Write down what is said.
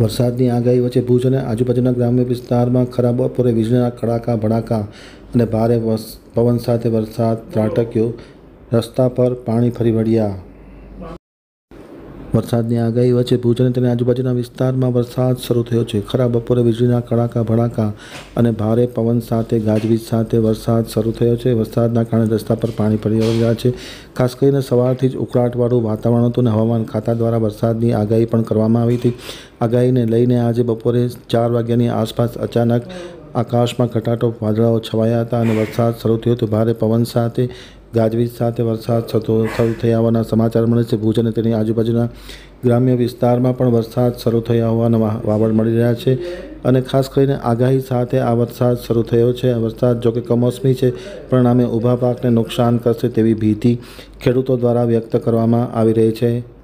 વરસાદની આગાહી વચ્ચે ભુજ અને આજુબાજુના ગ્રામ્ય વિસ્તારમાં ખરાબ બપોરે વીજળીના કડાકા, ભડાકા અને ભારે પવન સાથે વરસાદ ત્રાટક્યો. રસ્તા પર પાણી ફરી વળ્યા. વરસાદની આગાહી વચ્ચે ભુજ અને તેની આજુબાજુના વિસ્તારમાં વરસાદ શરૂ થયો છે. ખરાબ બપોરે વીજળીના કડાકા, ભડાકા અને ભારે પવન સાથે, ગાજવીજ સાથે વરસાદ શરૂ થયો છે. વરસાદના કારણે રસ્તા પર પાણી પડી રહ્યા છે. ખાસ કરીને સવારથી જ ઉકળાટવાળું વાતાવરણ હતું અને હવામાન ખાતા દ્વારા વરસાદની આગાહી પણ કરવામાં આવી હતી. આગાહીને લઈને આજે બપોરે ચાર વાગ્યાની આસપાસ અચાનક આકાશમાં ઘટાટો વાદળાઓ છવાયા હતા અને વરસાદ શરૂ થયો હતો ભારે પવન સાથે ગાજવીજ સાથે વરસાદ થતો શરૂ થયા હોવાના સમાચાર મળે છે. ભુજ અને તેની આજુબાજુના ગ્રામ્ય વિસ્તારમાં પણ વરસાદ શરૂ હોવાના વા- વાવડ મળી રહ્યા છે અને ખાસ કરીને આગાહી સાથે આ વરસાદ શરૂ થયો છે. વરસાદ જોકે કમોસમી છે, પરિણામે ઊભા પાકને નુકસાન કરશે તેવી ભીતિ ખેડૂતો દ્વારા વ્યક્ત કરવામાં આવી રહી છે.